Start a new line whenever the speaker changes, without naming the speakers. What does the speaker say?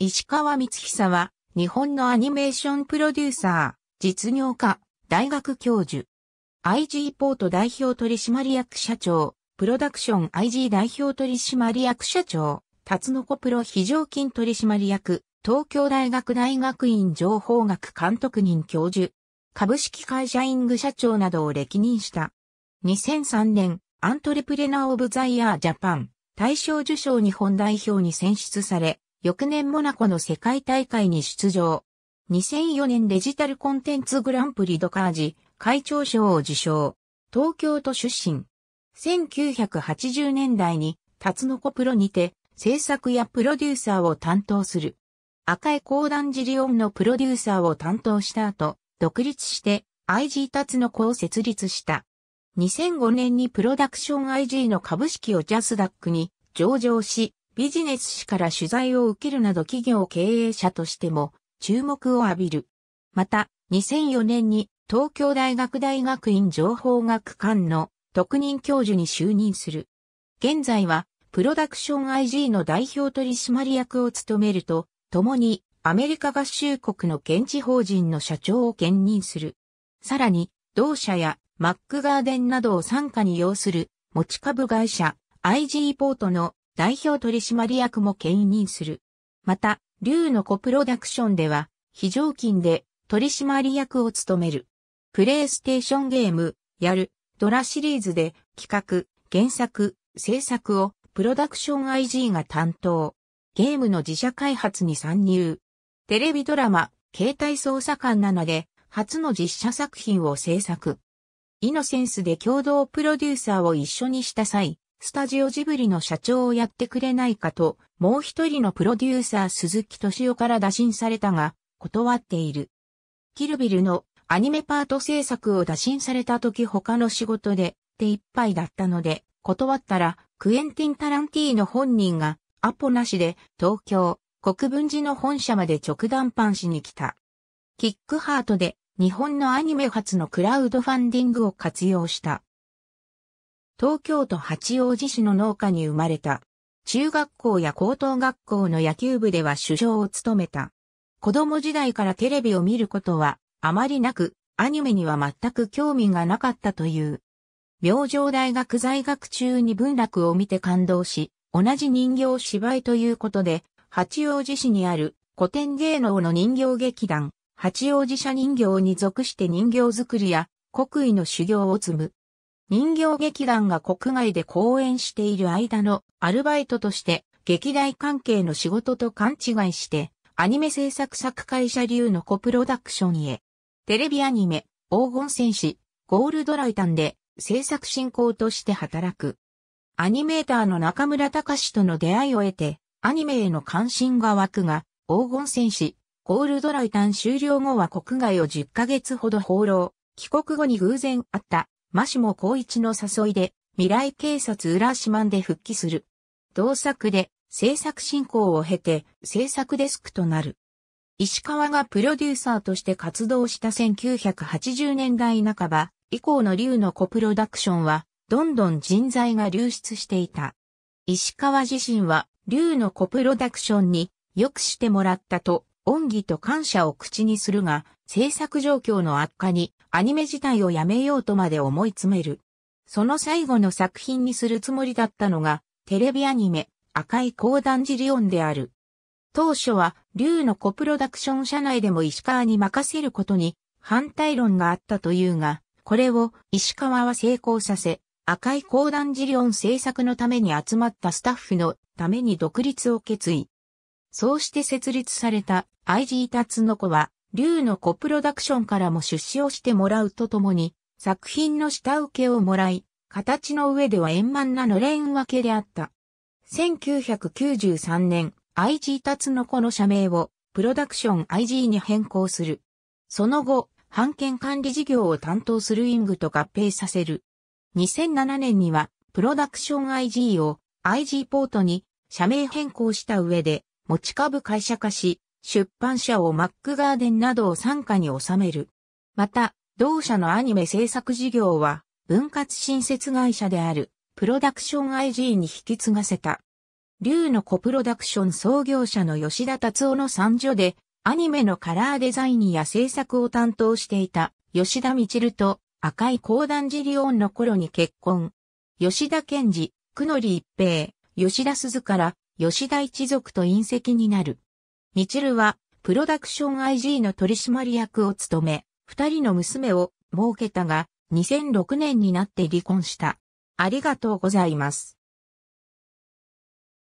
石川光久は、日本のアニメーションプロデューサー、実業家、大学教授。IG ポート代表取締役社長、プロダクション IG 代表取締役社長、タツノコプロ非常勤取締役、東京大学大学院情報学環特任教授、株式会社イング社長などを歴任した。2003年、アントレプレナーオブザイヤージャパン、大賞受賞日本代表に選出され、翌年モナコの世界大会に出場。2004年デジタルコンテンツグランプリドカージ会長賞を受賞。東京都出身。1980年代にタツノコプロにて制作やプロデューサーを担当する。赤い高段ジリオンのプロデューサーを担当した後、独立して IG タツノコを設立した。2005年にプロダクション IG の株式をジャスダックに上場し、ビジネス誌から取材を受けるなど企業経営者としても注目を浴びる。また、2004年に東京大学大学院情報学館の特任教授に就任する。現在は、プロダクション IG の代表取締役を務めると、共にアメリカ合衆国の現地法人の社長を兼任する。さらに、同社やマックガーデンなどを参加に要する持ち株会社 IG ポートの代表取締役も兼任する。また、竜のコプロダクションでは、非常勤で取締役を務める。プレイステーションゲーム、やる、ドラシリーズで企画、原作、制作をプロダクション IG が担当。ゲームの自社開発に参入。テレビドラマ、携帯捜査官なので、初の実写作品を制作。イノセンスで共同プロデューサーを一緒にした際、スタジオジブリの社長をやってくれないかと、もう一人のプロデューサー鈴木敏夫から打診されたが、断っている。キルビルのアニメパート制作を打診された時他の仕事で手一杯だったので、断ったら、クエンティン・タランティーノ本人がアポなしで東京、国分寺の本社まで直談判しに来た。キックハートで日本のアニメ初のクラウドファンディングを活用した。東京都八王子市の農家に生まれた。中学校や高等学校の野球部では主将を務めた。子供時代からテレビを見ることはあまりなく、アニメには全く興味がなかったという。明星大学在学中に文楽を見て感動し、同じ人形芝居ということで、八王子市にある古典芸能の人形劇団、八王子社人形に属して人形作りや国威の修行を積む。人形劇団が国外で公演している間のアルバイトとして劇団関係の仕事と勘違いしてアニメ制作作会社流のコプロダクションへテレビアニメ黄金戦士ゴールドライタンで制作進行として働く。アニメーターの中村隆との出会いを得てアニメへの関心が湧くが黄金戦士ゴールドライタン終了後は国外を10ヶ月ほど放浪。帰国後に偶然会ったマシモ光一の誘いで、未来警察浦島で復帰する。同作で制作進行を経て制作デスクとなる。石川がプロデューサーとして活動した1980年代半ば以降の竜のコプロダクションはどんどん人材が流出していた。石川自身は竜のコプロダクションによくしてもらったと恩義と感謝を口にするが制作状況の悪化にアニメ自体をやめようとまで思い詰める。その最後の作品にするつもりだったのが、テレビアニメ、赤い高段ジリオンである。当初は、竜のコプロダクション社内でも石川に任せることに反対論があったというが、これを石川は成功させ、赤い高段ジリオン制作のために集まったスタッフのために独立を決意。そうして設立された IG タツノコは竜の子プロダクションからも出資をしてもらうとともに、作品の下請けをもらい、形の上では円満なのれん分けであった。1993年、IG タツノコの社名をプロダクション IG に変更する。その後、版権管理事業を担当するイングと合併させる。2007年には、プロダクション IG を IG ポートに社名変更した上で、持ち株会社化し、出版社をマックガーデンなどを傘下に収める。また、同社のアニメ制作事業は、分割新設会社である、プロダクション IG に引き継がせた。竜の子プロダクション創業者の吉田達夫の三女で、アニメのカラーデザインや制作を担当していた吉田道と赤い高段寺リオンの頃に結婚。吉田健二、久野里一平、吉田鈴から吉田一族と隕石になる。ミチルはプロダクション IG の取締役を務め、二人の娘を設けたが、2006年になって離婚した。ありがとうございます。